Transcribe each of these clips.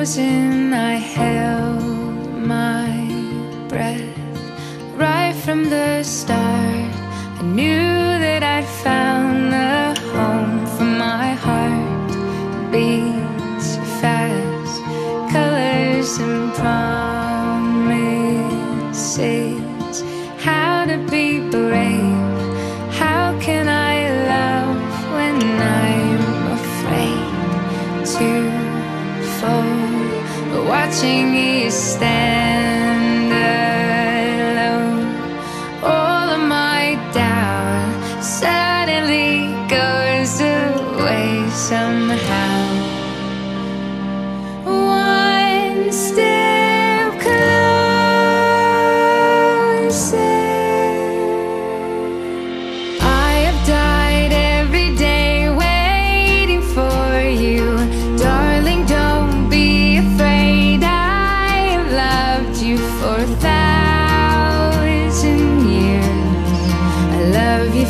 frozen, I held my breath right from the start. I knew that I'd found the home for my heart. Beats fast, colors and promise.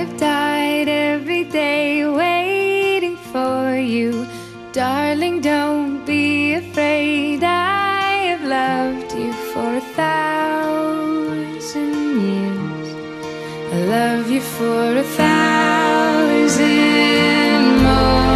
I've died every day waiting for you. Darling, don't be afraid. I have loved you for a thousand years. I love you for a thousand more.